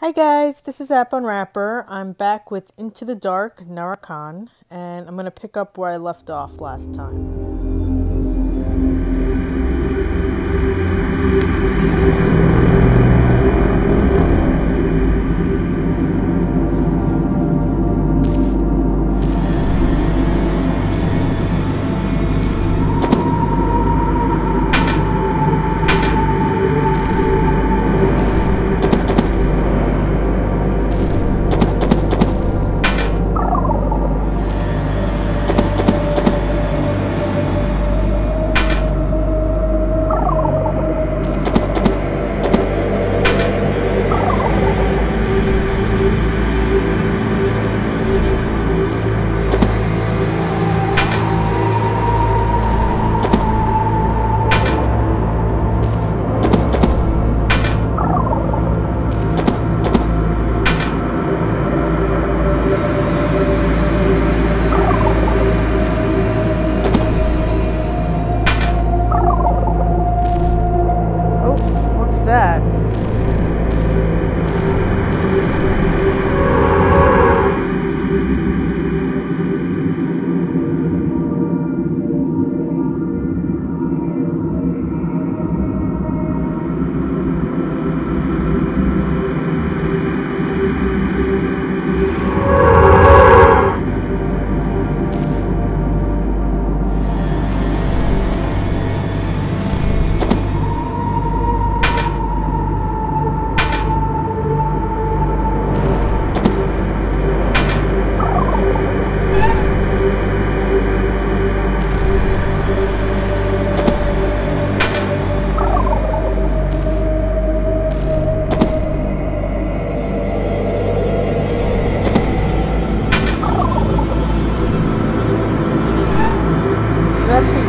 Hi guys, this is App Unwrapper. I'm back with Into the Dark Narakan, and I'm going to pick up where I left off last time.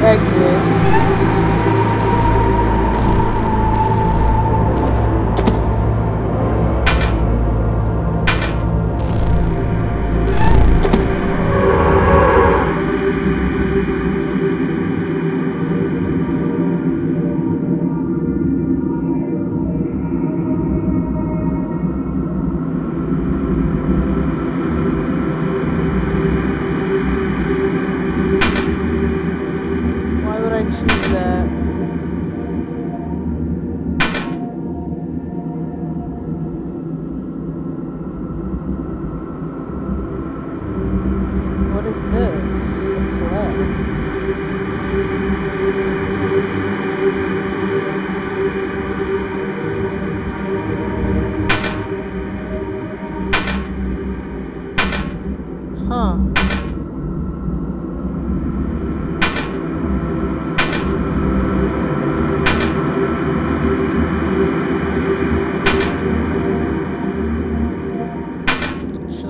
So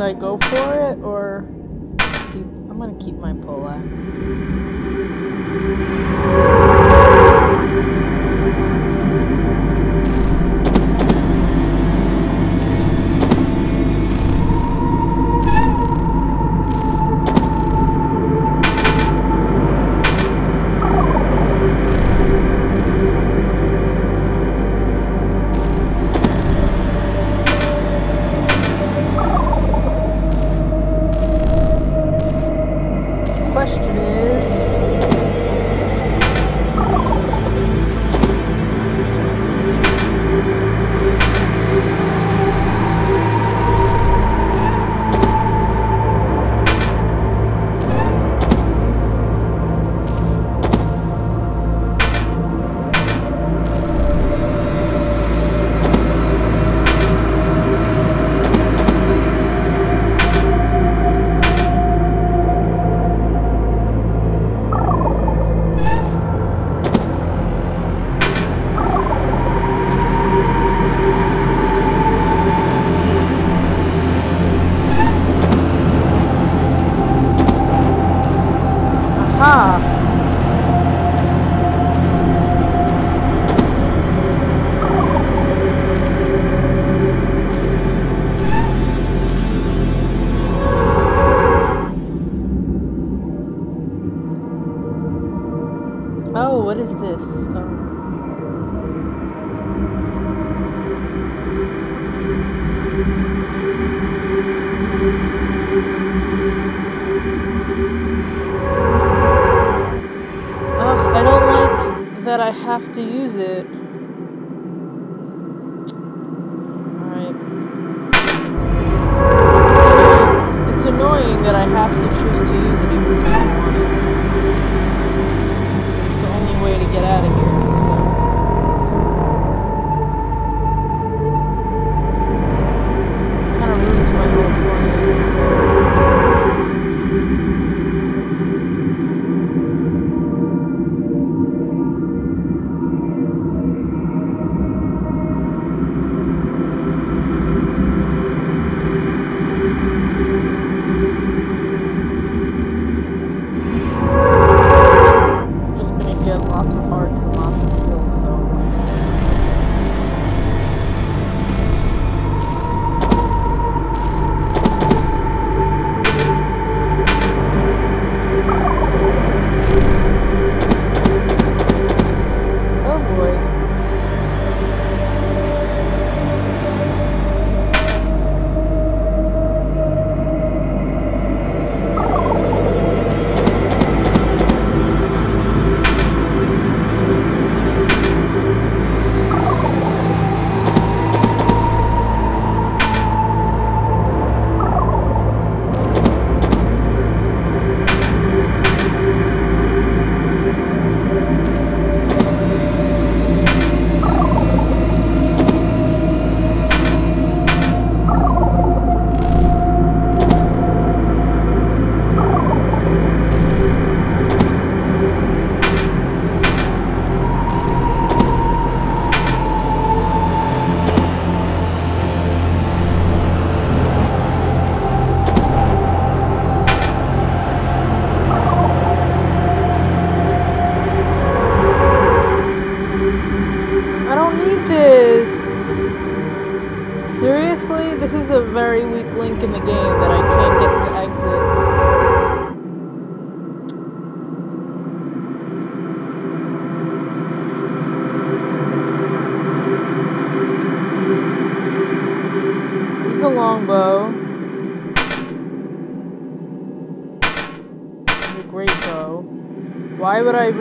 I go for it or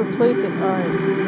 replace it? Alright. I'm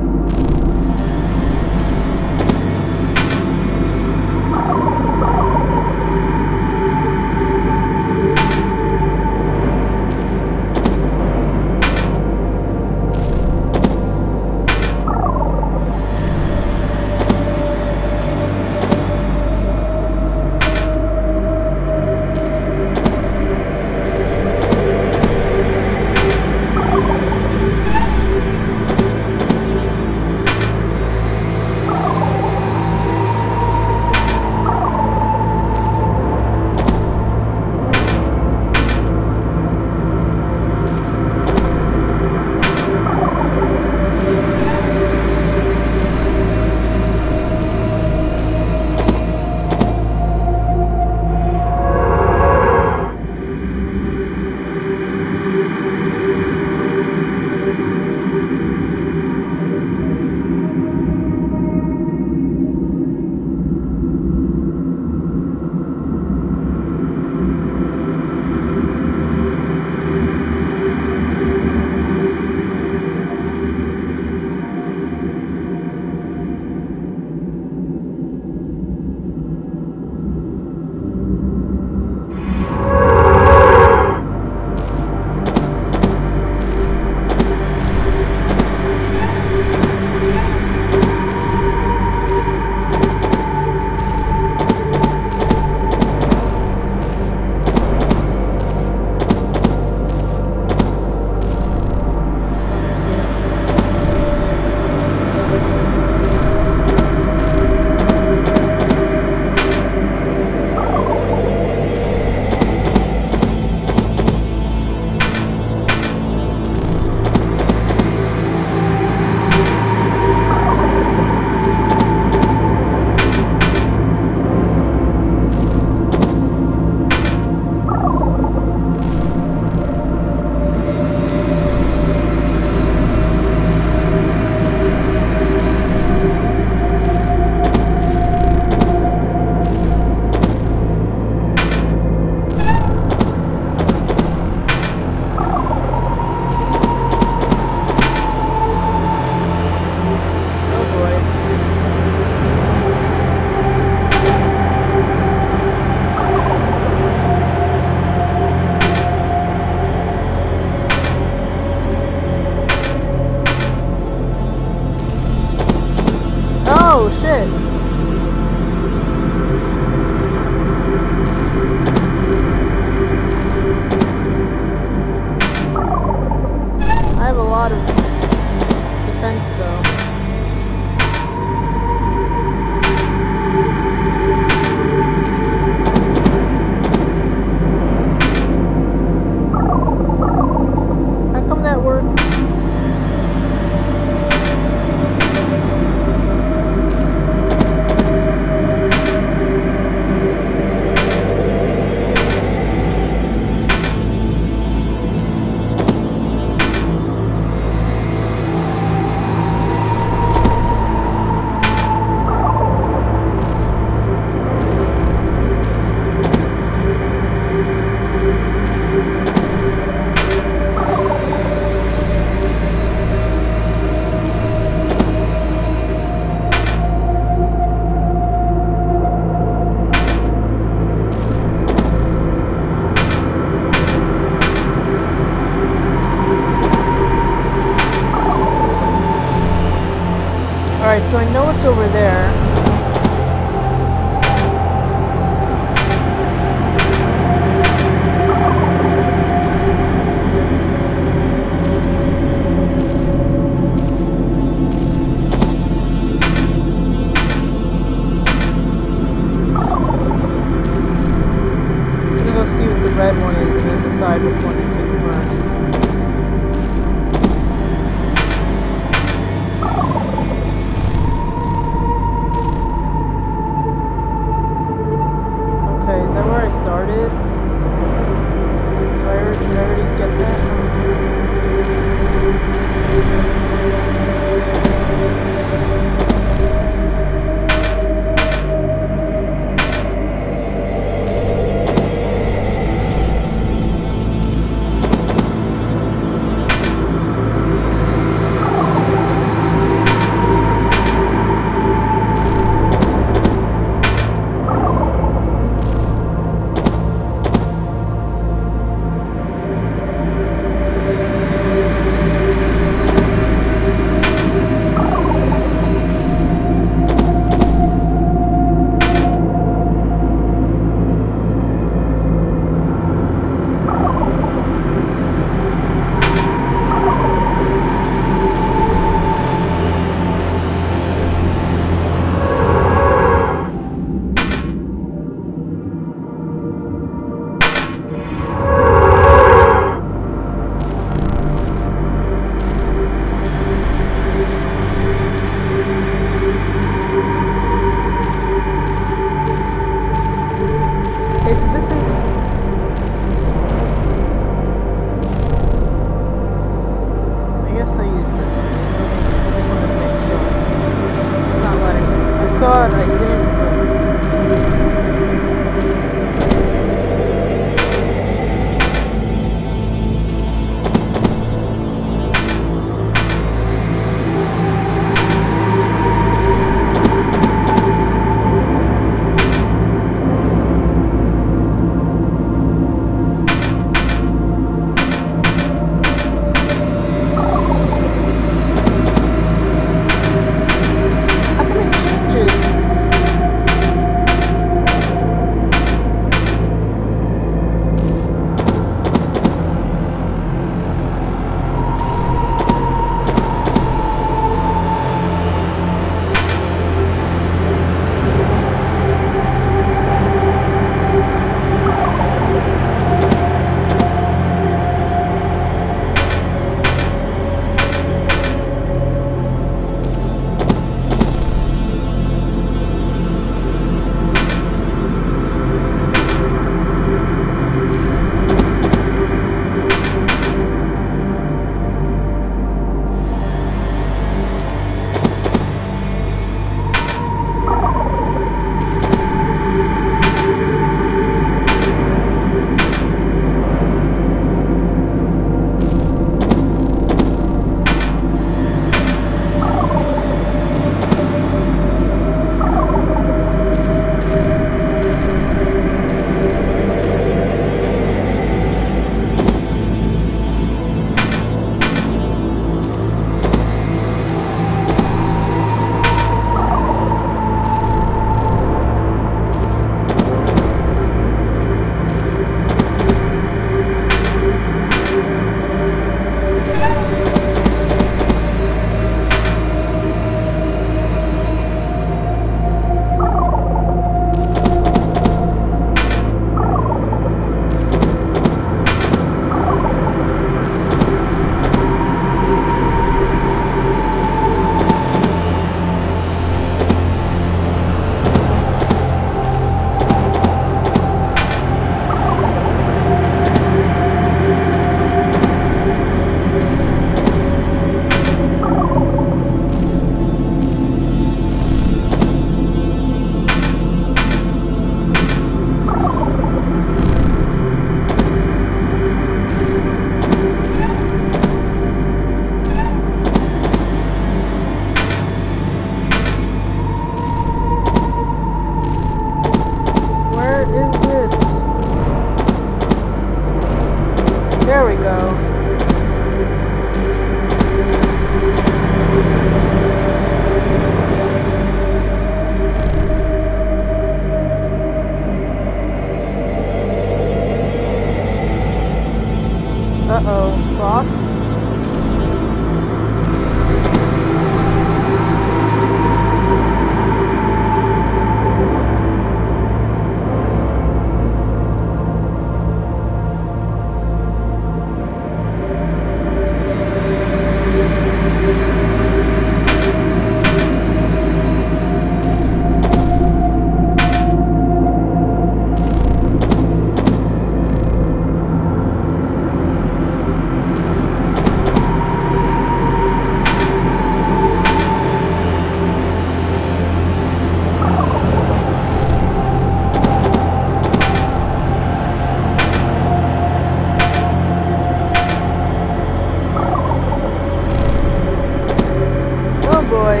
boy.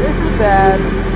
This is bad.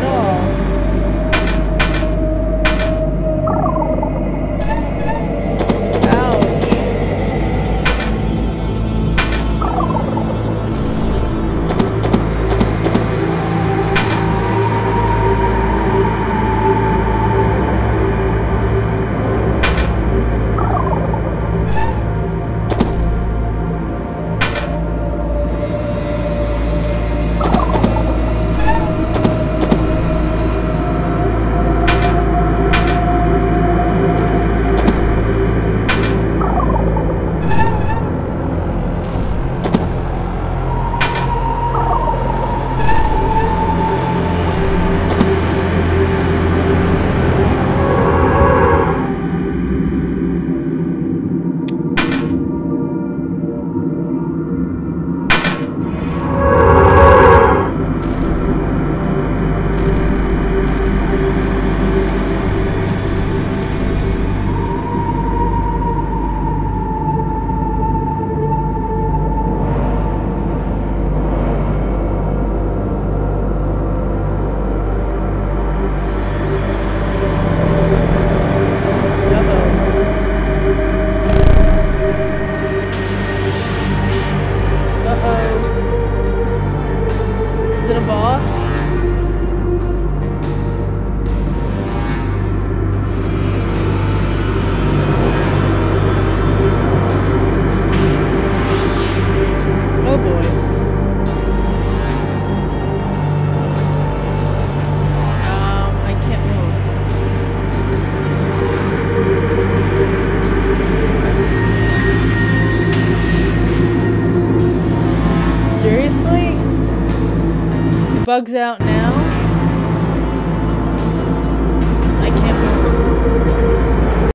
pero out